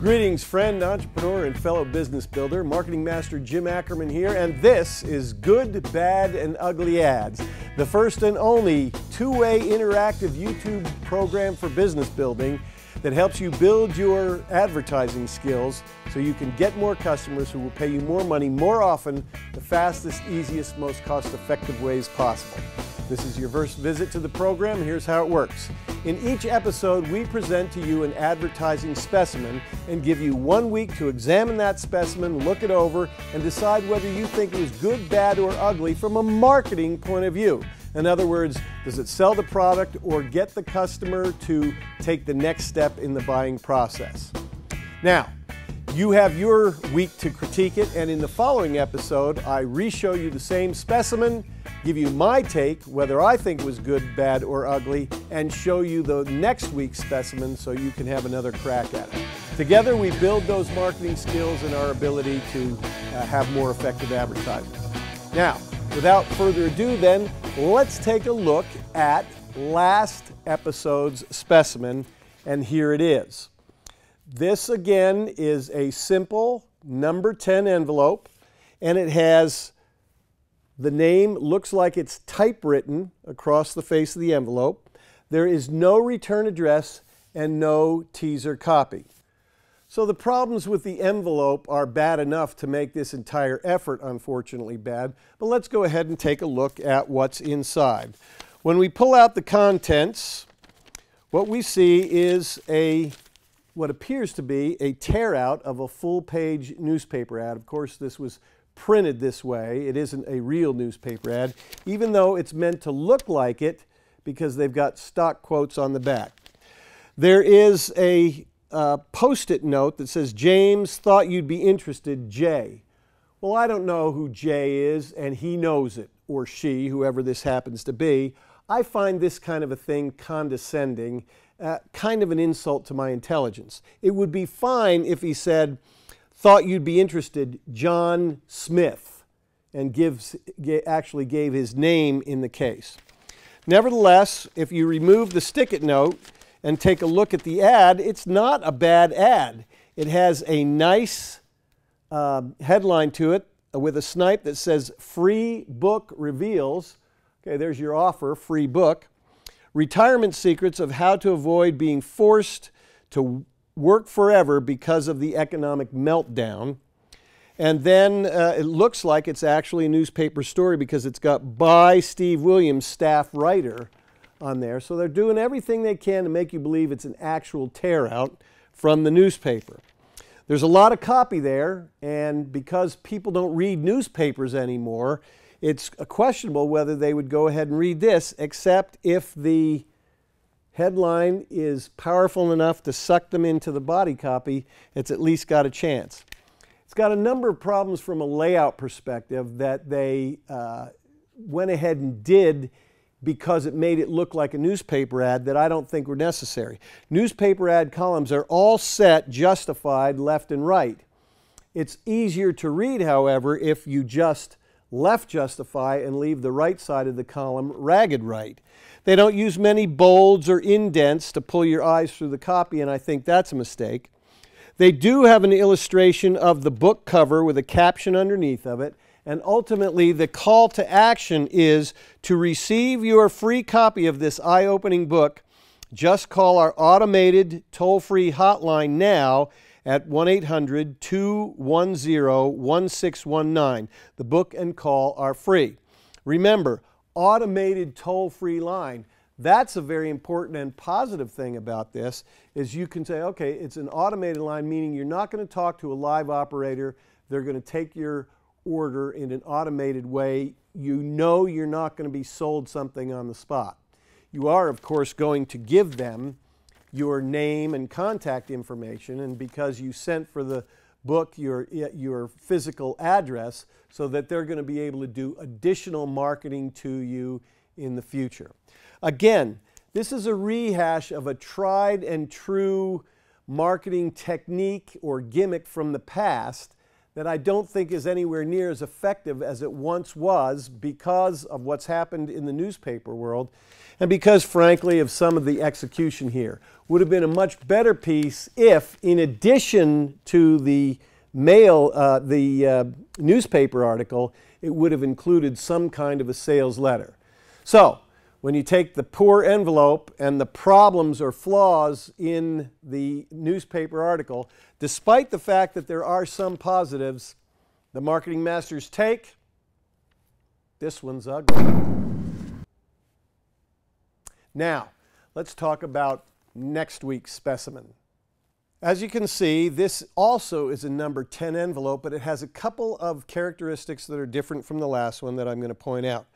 Greetings, friend, entrepreneur, and fellow business builder. Marketing Master Jim Ackerman here, and this is Good, Bad, and Ugly Ads, the first and only two way interactive YouTube program for business building that helps you build your advertising skills so you can get more customers who will pay you more money more often the fastest, easiest, most cost effective ways possible. This is your first visit to the program. Here's how it works. In each episode, we present to you an advertising specimen and give you one week to examine that specimen, look it over, and decide whether you think it was good, bad, or ugly from a marketing point of view. In other words, does it sell the product or get the customer to take the next step in the buying process? Now, you have your week to critique it, and in the following episode, I re-show you the same specimen, give you my take, whether I think was good, bad, or ugly, and show you the next week's specimen so you can have another crack at it. Together, we build those marketing skills and our ability to uh, have more effective advertising. Now, without further ado, then, let's take a look at last episode's specimen, and here it is. This again is a simple number 10 envelope and it has the name looks like it's typewritten across the face of the envelope. There is no return address and no teaser copy. So the problems with the envelope are bad enough to make this entire effort unfortunately bad, but let's go ahead and take a look at what's inside. When we pull out the contents, what we see is a what appears to be a tear out of a full page newspaper ad. Of course, this was printed this way. It isn't a real newspaper ad, even though it's meant to look like it because they've got stock quotes on the back. There is a uh, post it note that says, James thought you'd be interested, Jay. Well, I don't know who Jay is, and he knows it, or she, whoever this happens to be. I find this kind of a thing condescending uh, kind of an insult to my intelligence. It would be fine if he said, thought you'd be interested, John Smith, and gives, actually gave his name in the case. Nevertheless, if you remove the stick it note and take a look at the ad, it's not a bad ad. It has a nice uh, headline to it with a snipe that says free book reveals. Okay, there's your offer, free book. Retirement Secrets of How to Avoid Being Forced to Work Forever Because of the Economic Meltdown. And then uh, it looks like it's actually a newspaper story because it's got by Steve Williams, staff writer, on there. So they're doing everything they can to make you believe it's an actual tear out from the newspaper. There's a lot of copy there, and because people don't read newspapers anymore, it's questionable whether they would go ahead and read this, except if the headline is powerful enough to suck them into the body copy, it's at least got a chance. It's got a number of problems from a layout perspective that they uh, went ahead and did because it made it look like a newspaper ad that I don't think were necessary. Newspaper ad columns are all set, justified left and right. It's easier to read, however, if you just left justify and leave the right side of the column ragged right. They don't use many bolds or indents to pull your eyes through the copy, and I think that's a mistake. They do have an illustration of the book cover with a caption underneath of it, and ultimately the call to action is to receive your free copy of this eye opening book. Just call our automated toll free hotline now at 1 800 210 1619. The book and call are free. Remember, automated toll free line. That's a very important and positive thing about this is you can say, okay, it's an automated line, meaning you're not going to talk to a live operator. They're going to take your order in an automated way. You know you're not going to be sold something on the spot. You are, of course, going to give them your name and contact information, and because you sent for the book your, your physical address, so that they're going to be able to do additional marketing to you in the future. Again, this is a rehash of a tried and true marketing technique or gimmick from the past that I don't think is anywhere near as effective as it once was because of what's happened in the newspaper world and because, frankly, of some of the execution here. Would have been a much better piece if, in addition to the mail, uh, the uh, newspaper article, it would have included some kind of a sales letter. So, when you take the poor envelope and the problems or flaws in the newspaper article, despite the fact that there are some positives, the marketing masters take this one's ugly. Now, let's talk about next week's specimen. As you can see, this also is a number 10 envelope, but it has a couple of characteristics that are different from the last one that I'm going to point out.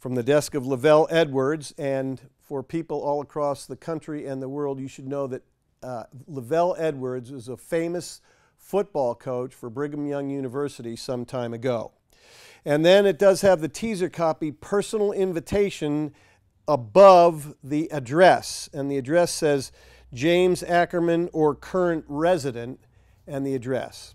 From the desk of LaVell Edwards, and for people all across the country and the world, you should know that uh, LaVell Edwards was a famous football coach for Brigham Young University some time ago. And then it does have the teaser copy personal invitation above the address. And the address says, James Ackerman or current resident, and the address.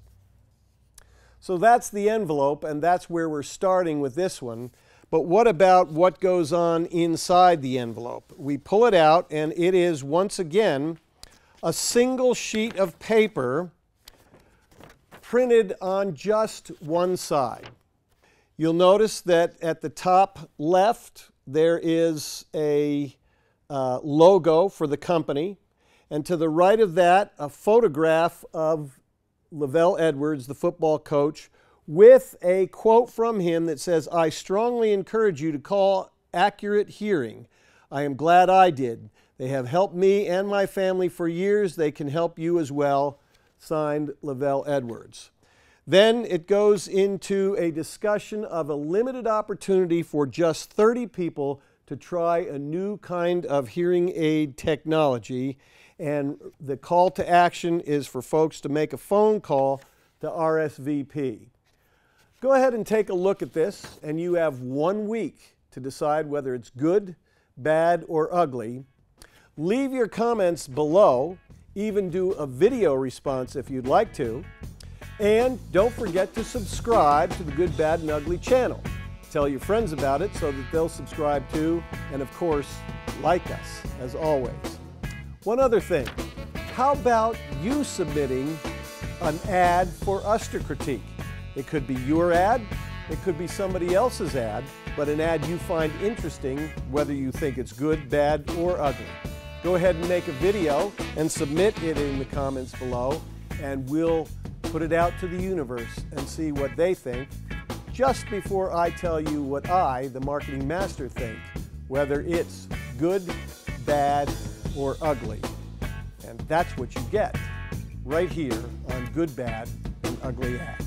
So that's the envelope, and that's where we're starting with this one. But what about what goes on inside the envelope? We pull it out, and it is once again a single sheet of paper printed on just one side. You'll notice that at the top left, there is a uh, logo for the company. And to the right of that, a photograph of LaVell Edwards, the football coach, with a quote from him that says, I strongly encourage you to call Accurate Hearing. I am glad I did. They have helped me and my family for years. They can help you as well. Signed, LaVell Edwards. Then it goes into a discussion of a limited opportunity for just 30 people to try a new kind of hearing aid technology and the call to action is for folks to make a phone call to RSVP. Go ahead and take a look at this, and you have one week to decide whether it's good, bad, or ugly. Leave your comments below, even do a video response if you'd like to. And don't forget to subscribe to the Good, Bad, and Ugly channel. Tell your friends about it so that they'll subscribe too. And of course, like us, as always. One other thing, how about you submitting an ad for us to critique? It could be your ad, it could be somebody else's ad, but an ad you find interesting, whether you think it's good, bad, or ugly. Go ahead and make a video and submit it in the comments below, and we'll put it out to the universe and see what they think just before I tell you what I, the marketing master, think, whether it's good, bad, or ugly. And that's what you get right here on Good, Bad, and Ugly Ads.